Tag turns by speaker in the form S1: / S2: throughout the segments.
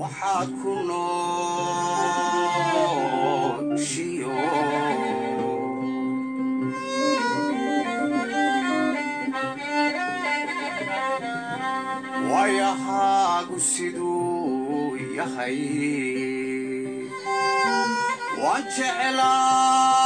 S1: waxaad ku nooshiyo. Wayahaagu waan jeclaa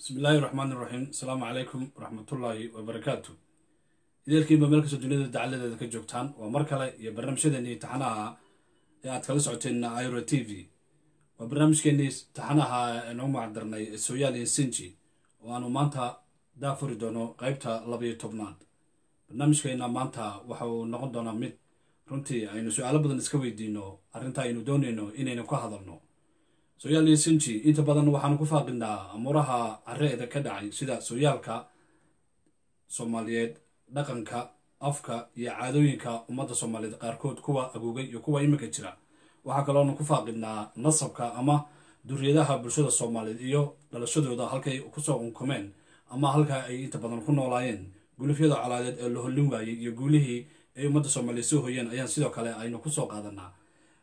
S2: hagaag bismillaahi raxmaan iraxiim asalaamu calaykum waraxmatullaahi wabarakaatu ideelkiinba meel kastoo duniyada dacaladeeda ka joogtaan waa mar kale iyo barnaamijyadeennii taxanaha ee aad kala socoteen iro t v. Waa barnaamijkeennii taxanaha ee noogu macdarnay sooyaal iyo sinji oo aanu maanta daafuri doono qeybta labayo tobnaad. Barnaamijkeenna maanta waxa uu noqon doonaa mid runtii aynu su'aalo badan iska weydiino arrinta aynu doonayno inaynu ka hadalno sooyaal iyo sinji inta badan waxaanu ku faaqinaa amuuraha careeda ka dhacay sida sooyaalka soomaaliyeed dhaqanka afka iyo caadooyinka ummadda soomaaliyeed qaarkood kuwa agoogay iyo kuwa iminka jira. Waxaa kaloonu ku faaqinaa nasabka ama duriyadaha bulshada soomaaliyeed iyo dhalashadooda halkay ku soo unkumeen ama halka ay inta badan ku noolaayeen. Gulufyada colaadeed ee la hollin waayey iyo guulihii ay ummadda soomaaliyeed soo hoyeen ayaan sidoo kale aynu ku soo qaadanaa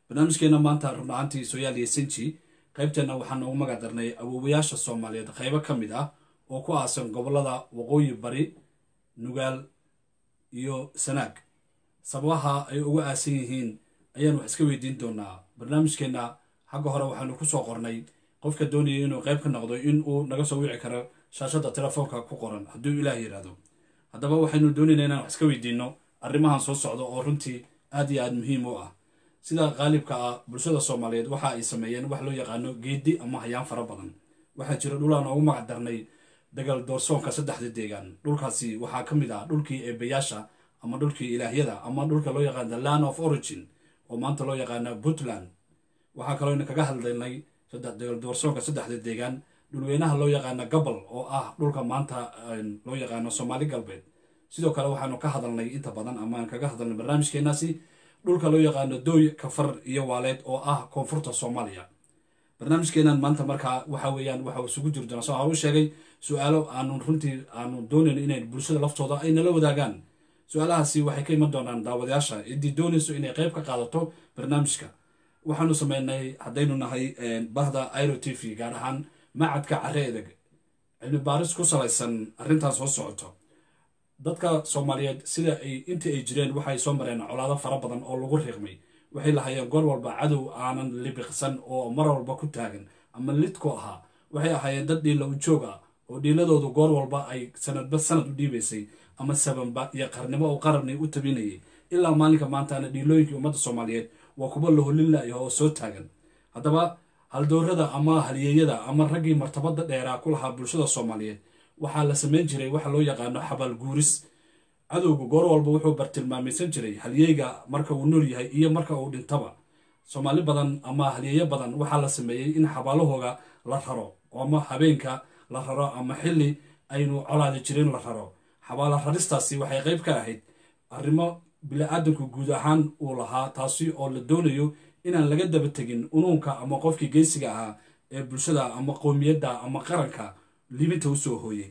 S2: barnaamijkeena maanta run ahaantii sooyaal iyo sinji qaybteenna waxaan noogu magac darnay awoowayaasha soomaaliyeed qaybo ka mid ah oo ku aasan gobollada waqooyi bari nugaal iyo sanaag. Sababaha ay uga aasan yihiin ayaan wax iska weydiin doonaa. Barnaamijkeenna xagga hore waxaanu ku soo qornay qofka doonaya inuu qayb ka noqdo in uu naga soo wici karo shaashadda telefoonka ku qoran hadduu ilaah yidhaahdo haddaba waxaynu doonaynaa inaan wax iska weydiino arrimahan soo socda oo runtii aad iyo aad muhiim u ah sida qaalibka ah bulshada soomaaliyeed waxa ay sameeyeen wax loo yaqaano geedi ama hayaan fara badan. Waxaa jira dhul aan noogu magac darnay dagal doorsoonka saddexda deegaan. Dhulkaasi waxaa ka mid ah dhulkii eebayaasha ama dhulkii ilaahyada ama dhulka loo yaqaan the land of origin oo maanta loo yaqaano puntland. Waxaa kaloo ina kaga hadlaynay dagal doorsoonka saddexda deegaan. Dhulweynaha loo yaqaano gabal oo ah dhulka maanta loo yaqaano soomaali galbeed. Sidoo kale waxaanu ka hadalnay inta badan ama aan kaga hadalnay barnaamijkeenaasi dhulka loo yaqaano dooy kafar iyo waaleed oo ah koonfurta soomaaliya. Barnaamijkeenan maanta markaa waxa weeyaan waxa isugu jiri doonaa soo horu sheegay su'aalo aanu runtii aanu doonayno inay bulshada laftooda ay nala wadaagaan. Su'aalahaasi waxay ka iman doonaan daawadayaasha. Ciddii doonayso inay qayb ka qaadato barnaamijka. Waxaanu sameynay haddaynu nahay bahda iro t v gaar ahaan macadka care edeg cilmi baaris ku salaysan arrintan soo socoto dadka soomaaliyeed sida ay intii ay jireen waxay soo mareen colaado fara badan oo lagu riiqmay. Waxay lahaayeen goor walba cadow aanan libiqsan oo mar walba ku taagan ama lidku ahaa. Waxay ahaayeen dad dhiila u joog ah oo dhiiladoodu goor walba ay sanadba sanad u dhiibaysay ama sabanba iyo qarnimo oo qarabni u tabinayay. Ilaa maalinka maantaana dhiilooyinkii ummadda soomaaliyeed waa kuba la holin la'yaho oo soo taagan. Haddaba haldoorada ama halyeeyada ama raggii martabada dheeraa ku lahaa bulshada soomaaliyeed waxaa la samayn jiray waxa loo yaqaano xabaal guuris. Cadowga goor walba wuxuu bartilmaamaysan jiray halyeeyga marka uu nool yahay iyo marka uu dhintaba. Soomaali badan ama halyeeyo badan waxaa la sameeyey in xabaalahooga la raro ama habeenka la raro ama xilli aynu colaadi jirin la raro. Xabaala raristaasi waxay qayb ka ahayd arrimo bili-aadanku guud ahaan uu lahaa taasi oo la doonayo inaan laga daba tegin unuunka ama qofkii geysiga ahaa ee bulshada ama qowmiyadda ama qaranka liminta u soo hooyey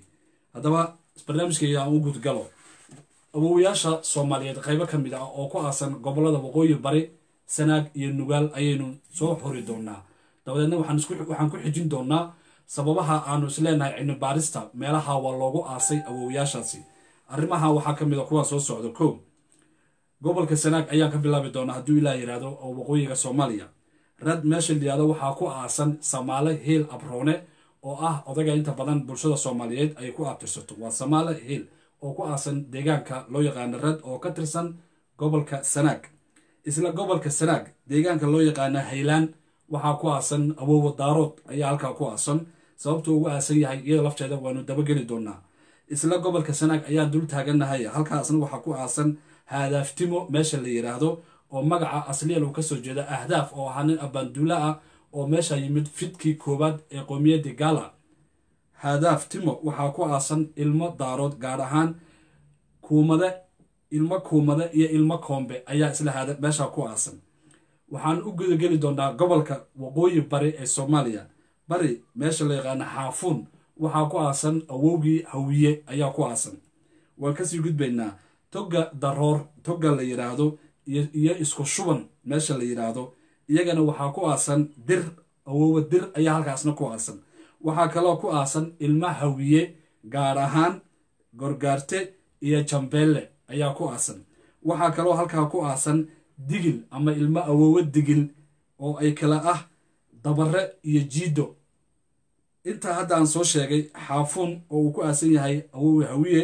S2: haddaba barnaamijkayga aan u gudgalo. Awowayaasha soomaaliyeed qaybo ka mid ah oo ku aasan gobollada waqooyi bari sanaag iyo nugaal ayaynu soo xori doonaa dabadeedna waxaan ku xijin doonaa sababaha aanu isleenahay cilmi baarista meelaha waa loogu aasay awowayaashaasi arrimaha waxaa ka mid a kuwaa soo socda. Ko gobolka sanaag ayaan ka bilaabi doonaa hadduu ilaah yidhaahdo oo waqooyiga soomaaliya. Rad meesha layihahdo waxaa ku aasan samaale hiil abroone oo ah odaga inta badan bulshada soomaaliyeed ay ku abtirsato. Waa samaale hiil oo ku aasan deegaanka loo yaqaano rad oo ka tirsan gobolka sanaag. Isla gobolka sanaag deegaanka loo yaqaano haylaan waxaa ku aasan awowa daarood ayaa halkaa ku aasan sababtuu ugu aasan yahay iyada lafteeda waanu dabageli doonaa. Isla gobolka sanaag ayaan dul taagannahay halkaasna waxaa ku aasan haadaaftimo meesha la yidhaahdo oo magaca asliyan uu ka soo jeeda ahdaaf oo ahaa nin abaanduula ah oo meesha yimid fidkii koowaad ee qoomiyadii gaala. Haadaaf timo waxaa ku aasan ilmo daarood gaar ahaan kuumade ilmo kuumade iyo ilmo koombe ayaa isla haada meesha ku aasan. Waxaan u gudageli doonaa gobolka waqooyi bari ee soomaaliya. Bari meesha la yaqaano xaafuun waxaa ku aasan awowgii hawiye ayaa ku aasan. Waan ka sii gudbaynaa toga daroor toga la yidhaahdo iyo isku shuban meesha la yidhaahdo iyagana waxaa ku aasan dir awowa dir ayaa halkaasna ku aasan. Waxaa kaloo ku aasan ilma hawiye gaar ahaan gorgaarte iyo jambeelle ayaa ku aasan. Waxaa kaloo halkaa ku aasan digil ama ilmo awowo digil oo ay kala ah dabare iyo jiido intaa hadda aan soo sheegay xaafuun oo uu ku aasan yahay awowe hawiye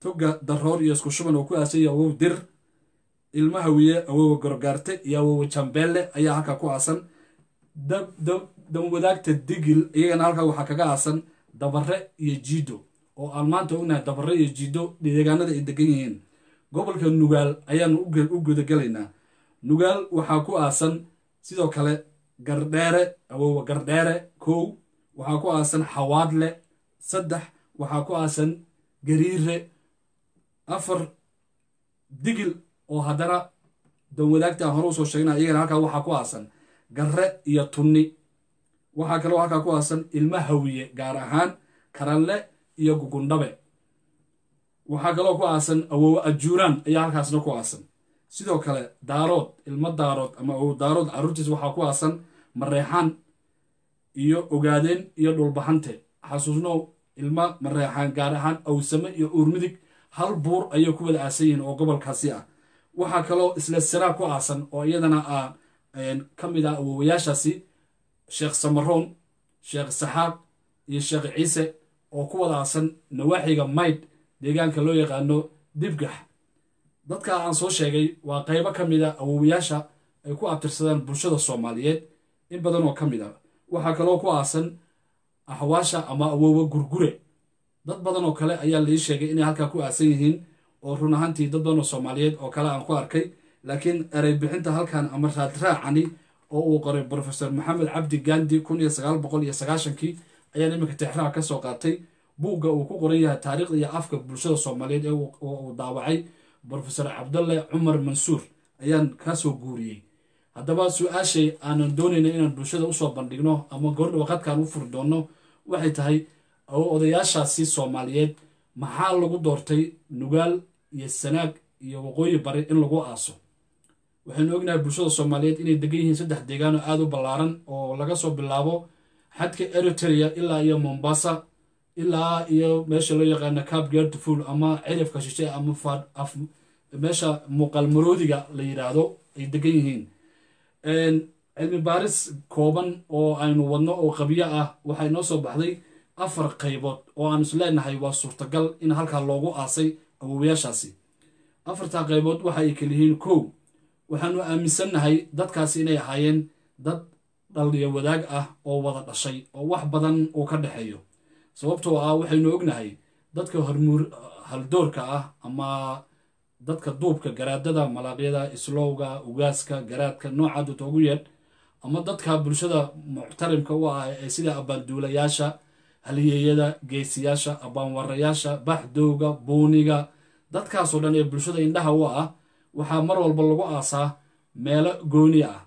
S2: toga daroor iyo isku shuban oo ku aasan yahay awow dir ilma hawiye awowa gorgaarte iyo awowa jambeelle ayaa halkaa ku aasan. Danwadaagta digil iyagana halkaa waxaa kaga aasan dabare iyo jiido oo aan maanta ognahay dabare iyo jiido deegaanada ay degan yihiin. Gobolka nugaal ayaanu u gudagelaynaa nugaal waxaa ku aasan sidoo kale gardheere awowa gardheere kow. Waxaa ku aasan xawaadle saddex. Waxaa ku aasan gariire afar. Digil oo haddana danwadaagta aan hore u soo sheegna iyagana halkaa waxaa ku aasan garre iyo tunni. Waxaa kaloo halkaa ku aasan ilma hawiye gaar ahaan karanle iyo gugundhabe. Waxaa kaloo ku aasan awowe ajuuraan ayaa halkaasna ku aasan. Sidoo kale daarood ilmo daarood ama awow daarood carruurtiis waxaa ku aasan mareexaan iyo ogaadeen iyo dhulbaxante. Xasuusnow ilma mareexaan gaar ahaan awsame iyo uurmidig hal buur ayay ku wada aasan yihiin oo gobolkaasi ah waxaa kaloo isla siraa ku aasan oo iyadana ah ka mid ah awowayaashaasi sheekh samaroon sheekh saxaaq iyo sheekh ciise oo ku wada aasan nawaaxiga maydh deegaanka loo yaqaano dibgax. Dadka aan soo sheegay waa qaybo ka mid a awowayaasha ay ku abtirsadaan bulshada soomaaliyeed in badan oo ka mid a waxaa kaloo ku aasan axwaasha ama awowa gurgure. Dad badan oo kale ayaa lai sheegay inay halkaa ku aasan yihiin oo run ahaantii dad badan oo soomaaliyeed oo kale aan ku arkay laakiin erey bixinta halkan ama raadraacani oo uu qoray brofesor maxamed cabdi gandi kun iyo sagaal boqol iyo sagaashankii ayaan iminka tixraac ka soo qaatay. Buugga uu ku qoran yahay taariikhda iyo afka bulshada soomaaliyeed ee uu daawacay brofesor cabdalle cumar mansuur ayaan ka soo guuriyey. Haddaba su'aashay aanan doonayna inaan bulshada u soo bandhigno ama goordha waqadkaan u furi doonno waxay tahay odayaashaasi soomaaliyeed maxaa lagu doortay nugaal iyo sanaag iyo waqooyi bari in lagu aaso? Waxaynu ognahay bulshada soomaaliyeed inay degan yihiin saddex deegaan oo aada u ballaaran oo laga soo bilaabo xadka eritrea ilaa iyo mombasa ilaa iyo meesha loo yaqaano cab gertful ama cirifka shishe ama meesha muuqaal maroodiga la yidhaahdo ay degan yihiin. Cilmi baaris kooban oo aynu wadno oo qabyo ah waxay noo soo baxday afar qaybood oo aan is leenahay waa suurtagal in halkaa loogu aasay awowayaashaasi afartaa qaybood waxa ay kaliyihiin kow. Waxaanu aaminsannahay dadkaasi inay ahaayeen dad dhaliyo wadaag ah oo wada dhashay oo wax badan uu ka dhexeeyo. Sababtoo ah waxaynu ognahay dadka hormuur haldoorka ah ama dadka duubka garaadada malaaqyada islowga ugaaska garaadka nooca dadka ugu yeedh ama dadka bulshada muctarimka u ah ee sida abbaanduulayaasha haliyeeyada geesiyaasha abbaanwarayaasha baxdowga buuniga dadkaasoo dhan ee bulshada indhaha u ah waxaa mar walba lagu aasaa meelo gooni ah.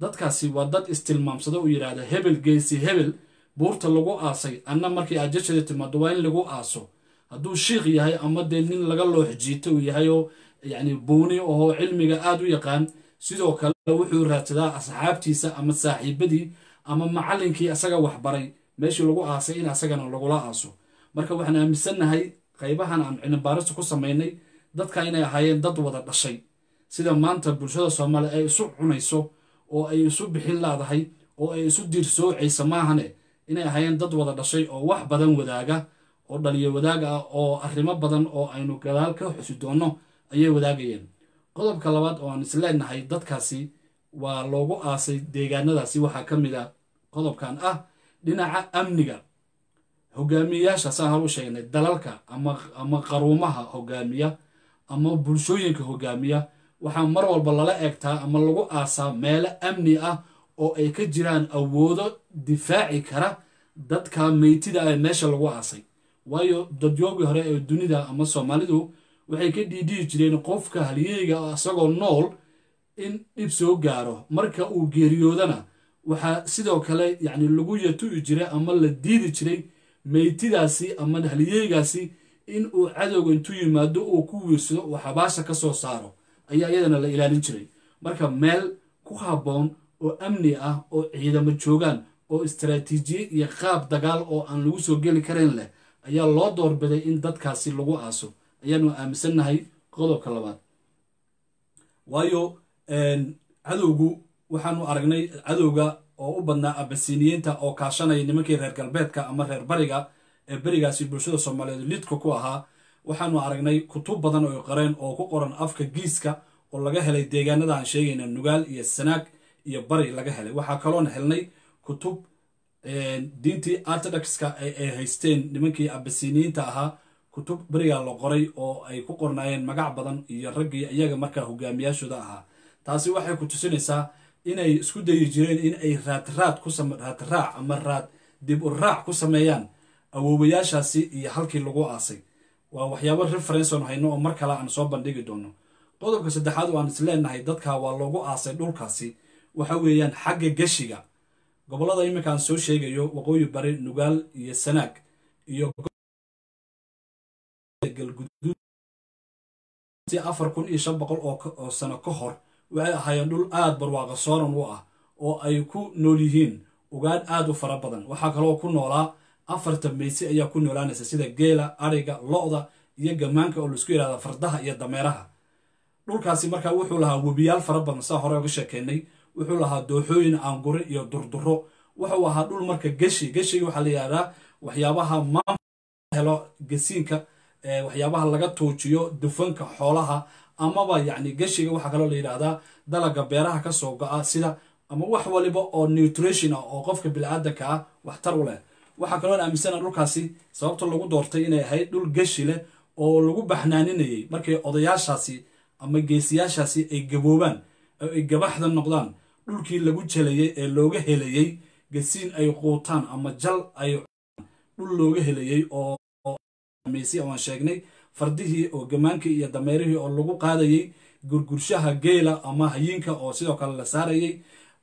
S2: Dadkaasi waa dad istilmaamsado u yidhaahda hebel geesi hebel. Buurta lagu aasay anna markii aad jashada timaado waa in lagu aaso. Hadduu shiikh yahay ama dee nin laga loox jiito uu yahay oo yacni buuni oo cilmiga aada u yaqaan sidoo kale wuxuu raadsadaa asxaabtiisa ama saaxiibadii ama macallinkii asaga waxbaray meeshii lagu aasay in asagana lagula aaso. Marka waxaan aaminsannahay qaybahan aan cilmibaarista ku samaynay dadka inay ahaayeen dad wada dhashay. Sida maanta bulshada soomaaliya ay isu cunayso oo ay isu bixin laadahay oo ay isu diirsoocaysa maahane inay ahaayeen dad wada dhashay oo wax badan wadaaga oo dhaliyo wadaag ah oo arrimo badan oo aynu gadaal ka xusi doonno ayay wadaagayeen. Qodobka labaad oo aan isleenahay dadkaasi waa loogu aasay deegaanadaasi waxaa ka mid a qodobkan ah dhinaca amniga hogaamiyayaasha saan hor u sheegnay dalalka ama qaruumaha hogaamiya ama bulshooyinka hogaamiya waxaa mar walba lala eegtaa ama lagu aasaa meelo amni ah oo ay ka jiraan awoodo difaaci kara dadka meytida ah ee meesha lagu aasay. Waayo dadyoogii hore ee dunida ama soomaalidu waxay ka dhiidhihi jireen qofka halyeyga isagoo nool in dhib soo gaaro. Marka uu geeriyoodana waxaa sidoo kale yacni lagu yatu'i jiray ama la diidi jiray meytidaasi ama halyeygaasi in uu cadowga intuu yimaado uu ku wiirsado uu xabaasha ka soo saaro ayaa iyadana la ilaalin jiray. Marka meel ku habboon oo amni ah oo ciidamo joogaan oo istaraatiijiye iyo qaab dagaal oo aan lagu soo geli karin leh ayaa loo doorbiday in dadkaasi lagu aaso. Ayaanu aaminsannahay qodobka labaad. Waayo cadowgu waxaanu aragnay cadowga oo u badnaa abasiniyiinta oo kaashanaya nimankii reer galbeedka ama reer bariga ee berigaasi bulshada soomaaliyeed lidka ku ahaa. Waxaanu aragnay kutub badan oo qareen oo ku qoran afka giiska oo laga helay deegaanada aan sheegayna nugaal iyo sanaag iyo bari laga helay. Waxaa kaloona helnay kutub diintii ortodokska ay haysteen nimankii abasiniyiinta ahaa. Kutub berigaa la qoray oo ay ku qornaayeen magac badan iyo raggii iyaga markaa hogaamiyaashooda ahaa. Taasi waxay ku tusinaysaa inay isku dayi jireen in ay raadraad ku raadraac ama raad dib u raac ku sameeyaan awoowayaashaasi iyo halkii lagu aasay. Waa waxyaabo referenson hayno oo mar kale aan soo bandhigi doono. Qodobka saddexaad oo aan isleenahay dadka waa loogu aasay dhulkaasi. Waxa weeyaan xagga geshiga. Gobollada iminka aan soo sheegayo waqooyi bari nugaal iyo sanaag iyo galguduud afar kun iyo shan boqol oo sano ka hor waxay ahaayeen dhul aada barwaaqa sooran u ah oo ay ku nool yihiin. Ugaadh aada u fara badan. Waxaa kaloo ku noolaa afarta meysi ayaa ku noolaanaysa sida geela ariga lo-da iyo gamaanka oo la isku yidhahda fardaha iyo dameeraha. Dhulkaasi markaa wuxuu lahaa webiyaal fara badan saa hore oga sheekeynay. Wuxuu lahaa dooxooyin aangure iyo durduro wuxuu ahaa dhul marka geshi geshiga waxaa la yidhahdaa waxyaabaha maam helo gesiinka waxyaabaha laga tuujiyo dufanka xoolaha amaba yacni geshiga waxaa kaloo la yidhaahdaa dalaga beeraha ka soo go-a sida ama wax waliba oo nutrition ah oo qofka bili-aadanka ah waxtar u leh waxaa kaloo aaminsana dhulkaasi sababta lagu doortay inay ahayd dhul geshi leh oo lagu baxnaaninayay markay odayaashaasi ama geesiyaashaasi ay gaboobaan oo ay gabaxda noqdaan dhulkii lagu jelayay ee looga helayey gasiin ay quutaan ama jal ay dhul looga helayey oo sheegnay fardihii oo gamaankii iyo dameerihii oo lagu qaadayey gurgurshaha geela ama hayinka oo sidoo kale la saarayay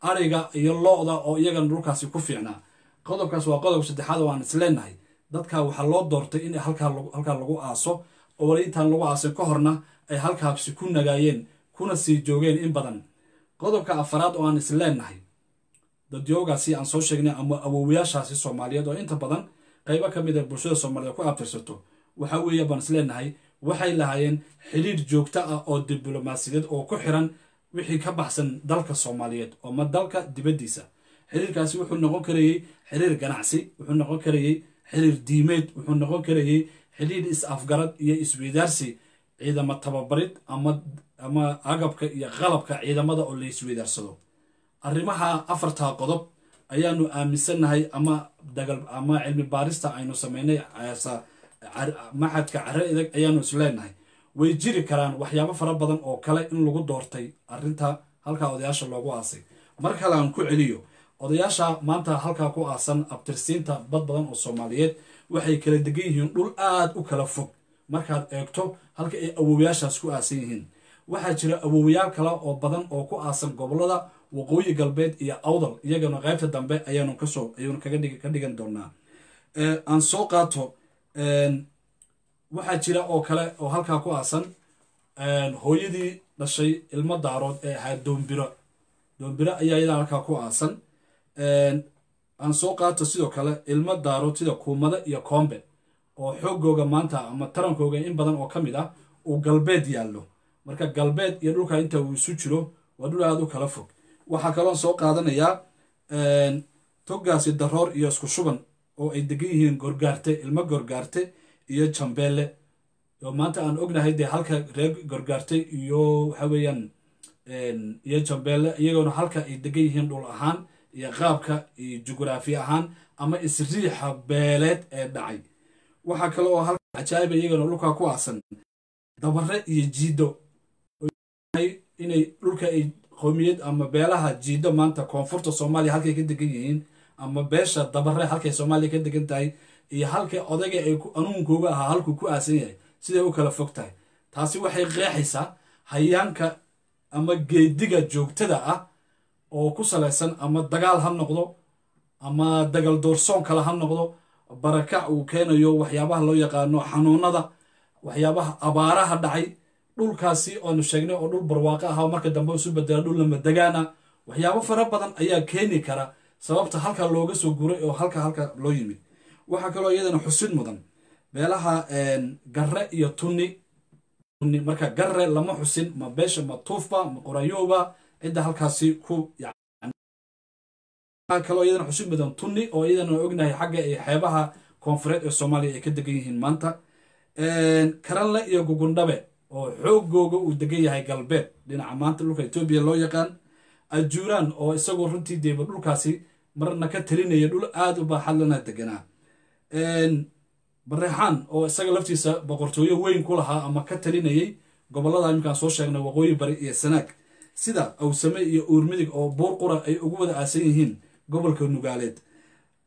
S2: ariga iyo lo-da oo iyagana dhulkaasi ku fiicnaa. Qodobkaas waa qodob saddexaad oo aan isleenahay dadka waxaa loo doortay in halkaa lagu aaso oo wali lagu aasin ka horna ay halkaasi ku nagaayeen kuna sii joogeen in badan. Qodobka afaraad oo aan isleenahay dadyoogaasi aan soo sheegnay ama awoowayaashaasi soomaaliyeed oo inta badan qaybo ka mid a bulshada soomaaliyeed ku abtirsato waxa weeye baan isleenahay waxay lahaayeen xidhiir joogto ah oo diblomaasiyadeed oo ku xiran wixii ka baxsan dalka soomaaliyeed ama dalka dibaddiisa. Xiriirkaasi wuxuu noqon karayey xiriir ganacsi wuxuu noqon karayey xiriir diimeed wuxuu noqon karayey xidhiir is-afgarad iyo isweydaarsi ciidamo tababarid ama agabka iyo qalabka ciidamada oo la isweydaarsado arrimaha afartaa qodob ayaanu aaminsannahay ama dagal ama cilmi baarista aynu sameynay maxadka care idag ayaanu isleenahay way jiri karaan waxyaabo fara badan oo kale in lagu doortay arrinta halkaa odayaasha loogu aasay. Mar kale aan ku celiyo odayaasha maanta halkaa ku aasan abtirsiinta bad badan oo soomaaliyeed waxay kala degan yihiin dhul aada u kala fog. Markaad eegto halka ay awoowayaashaas ku aasan yihiin. Waxaa jira awoowayaal kale oo badan oo ku aasan gobollada waqooyi galbeed iyo awdal iyagana qaybta dambe ayanu kaga ka dhigan doonaa. Aan soo qaato waxaa jira oo kale oo halkaa ku aasan hooyadii dhashay ilmo daarood ee ahaa doombiro. Doombiro ayaa iyadan halkaa ku aasan. Aan soo qaato sidoo kale ilmo daarood sida kuumada iyo koombe oo xoogooga maanta ama tarankooga in badan oo ka mid ah uu galbeed yaallo. Marka galbeed iyo dhulka inta uu isu jiro waa dhul aada u kala fog. Waxaa kaloon soo qaadanayaa toggaasi daroor iyo isku shuban oo ay degan yihiin gorgaarte ilmo gorgaarte iyo jambeelle oo maanta aan ognahay dee halka reer gorgaarte iyo waxa weeyaan iyo jambeelle iyagoona halka ay degan yihiin dhul ahaan iyo qaabka iyo jugraafi ahaan ama isriixa beeleed ee dhacay. Waxaa kale oo halka cajaa'iba iyagana dhulka ku aasan dabare iyo jiido inay dhulka ay qowmiyad ama beelaha jiido maanta koonfurta soomaaliya halkay ka degan yihiin ama beesha dabare halkay soomaaliya ka degan tahay iyo halka odayga ay anuunkooga ahaa halkuu ku aasan yahay siday u kala fog tahay. Taasi waxay qeexaysaa hayaanka ama geediga joogtada ah oo ku salaysan ama dagaal ha noqdo ama dagal doorsoon kale ha noqdo barakac uu keenayo waxyaabaha loo yaqaano xanuunada waxyaabaha abaaraha dhacay dhulkaasi oanu sheegnay oo dhul barwaaqo ah marka dambe isu bedela dhul lamadegaana waxyaabo fara badan ayaa keeni kara sababta halka looga soo guray oo halka halka loo yimid. Waxaa kaloo iyadana xusid mudan. Beelaha garre iyo tunni. Tunni marka garre lama xusin ma beesha ma tuufba ma qorayooba cidda halkaasi ku waxaa kaloo iyadana xusid mudan tunni oo iyadana ognahay xagga ee xeebaha koonfureed ee soomaaliya ay ka degan yihiin maanta. Karanle iyo gugundhabe oo xoogooga uu degan yahay galbeed. Dhinaca maanta dhulka etoobiya loo yaqaan ajuuraan oo isagoo runtii deeba dhulkaasi marna ka talinaya dhul aada u baaxadlana deganaa bareexaan oo isaga laftiisa boqortooyo weyn ku lahaa ama ka talinayay gobollada iminkaan soo sheegnay waqooyi bari iyo sanaag. Sida awsame iyo uurmidig oo buur qura ay ugu wada aasan yihiin gobolka nugaaleed.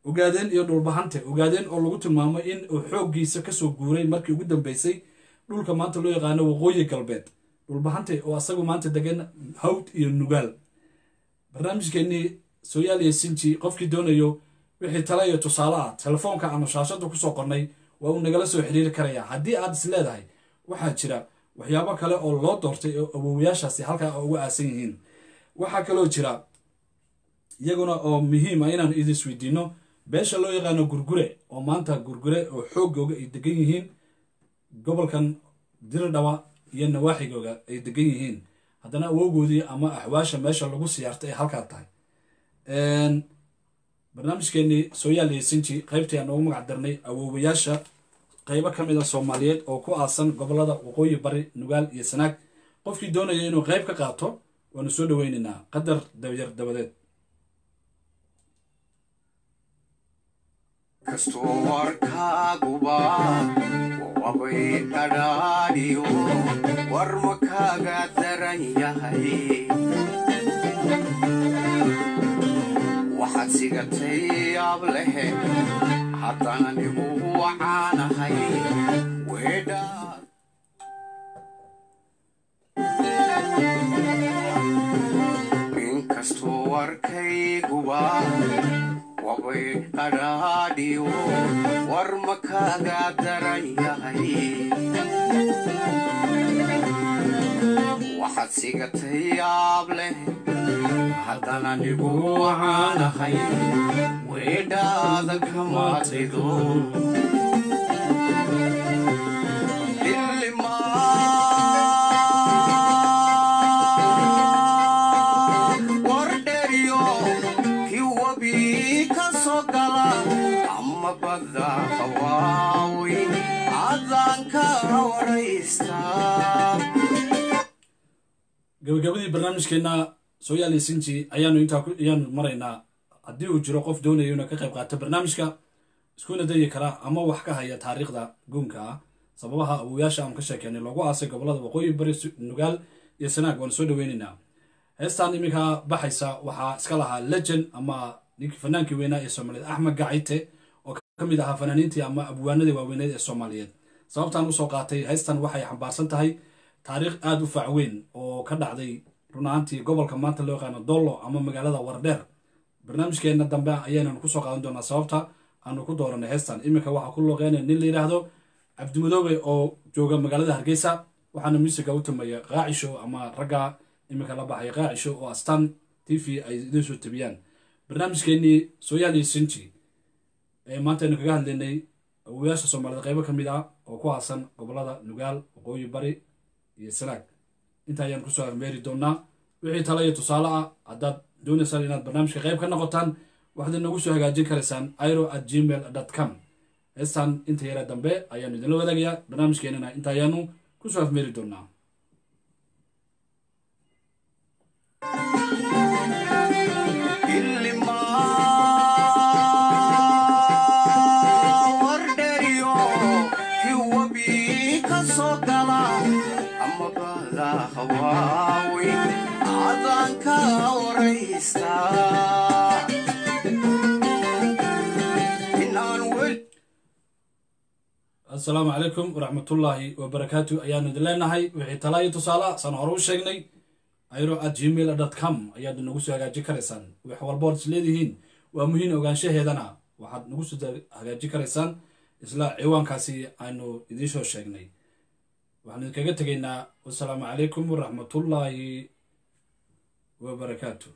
S2: Ogaadeen iyo dhulbahante ogaadeen oo lagu tilmaamo in uu xooggiisa ka soo guuray markii ugu dambeysay dhulka maanta loo yaqaano waqooyi galbeed. Dhulbahante oo asagu maanta degan hawd iyo nugaal. Barnaamijkeennii sooyaal iyo sinji qofkii doonayo wixii tale iyo tusaale ah telefoonka aanu shaashada ku soo qornay waa uu nagala soo xiriiri karayaa haddii aad is leedahay waxaa jira waxyaabo kale oo loo doortay oo awowayaashaasi halkaa uga aasan yihiin. Waxaa kaloo jira iyaguna oo muhiim ah inaan isweydiino beesha loo yaqaano gurgure oo maanta gurgure oo xoogooga ay degan yihiin gobolkan diridhawa iyo nawaaxigooga ay degan yihiin. Haddana awoogoodii ama axwaasha meesha lagu siyaartay ay halkaa tahay barnaamijkeenii sooyaal iyo sinji qaybtii aan ugu magac darnay awoowayaasha qaybo ka mid a soomaaliyeed oo ku aasan gobollada waqooyi bari nugaal iyo sanaag. Qofkii doonaya inuu qayb ka qaato waanu soo dhoweynaynaa qadar dawyar dabadeed.
S1: Kastoo warkaaguba wabay dhadhaadhiyo war ma kaaga daran yahay waxaad sigatay yaab lehe haddana nigu wacaanahay inkastoo warkayguba wabay qadhaadhiyo war ma daran yahay waxaad sigatay yaab leh haddana nigu wacaanahay weedhaada kamaatido wardheriyo ki wabi ka soo gala ama badda hawaaweyn adaanka waraystaa
S2: gabagabadii barnaamijkeenna sooyaal iyo sinji ayaanu intaa ayaanu maraynaa haddii uu jiro qof doonayo inuu ka qayb qaato barnaamijka iskuna dayi kara ama wax ka haya taariikhda guunka ah sababaha awowayaasha aan ka sheekeynay loogu aasay gobollada waqooyi bari nugaal iyo sanaag waanu soo dhoweynaynaa heestan iminka baxaysa waxaa iska lahaa legend ama ninkii fanaankii weynaa ee soomaaliyeed axmed gacite oo ka mid ahaa fanaaniintii ama abwaanadii waaweyneed ee soomaaliyeed sababtaan u soo qaatay heystan waxay xambaarsan tahay taariikh aada u fac weyn oo ka dhacday run ahaantii gobolka maanta loo yaqaano dollo ama magaalada wardheer barnaamijkeena dambe ayaynan ku soo qaadan doonaa sababta aanu ku dooranay heestan. Iminka waxaa ku looqeynaya nin la yidhaahdo cabdimadoobe oo jooga magaalada hargeysa waxaana musica u tumaya qaacisho ama ragga iminka la baxaya qaacisho oo astaan t v ay idiin soo tabiyaan. Barnaamijkeenii sooyaaliya sinji ee maanta aynu kaga hadlaynay awoyaasha soomaalida qaybo ka mid ah oo ku haasan gobollada nugaal waqooyi bari iyo sanaag inta ayaan ku soo afmeeri doonaa. Wixii tala iyo tusaale ah haddaad doonaysaan inaad barnaamijka qayb ka noqotaan waxaad inagu soo hagaajin karaysaan iro at gmail com. Heestan inta yara dambe ayaanu idinla wadaagayaa. Barnaamijkeenana inta ayaanu
S1: ku soo afmeeri doonaa
S2: assalaamu calaykum waraxmatullaahi wabarakaatu ayaanu idin leenahay wixii talaa iyo tusaale saan hore u sheegnay? Iro at gmail com ayaad nagu soo hagaajin karaysaan wax walba ood is leedihiin waa muhiim ogaanshaheedana waxaad nagu soo hagaajin karaysaan isla ciwaankaasi aynu idiin soo sheegnay waxaan idinkaga tegaynaa wassalaamu calaykum waraxmatullaahi wabarakaatu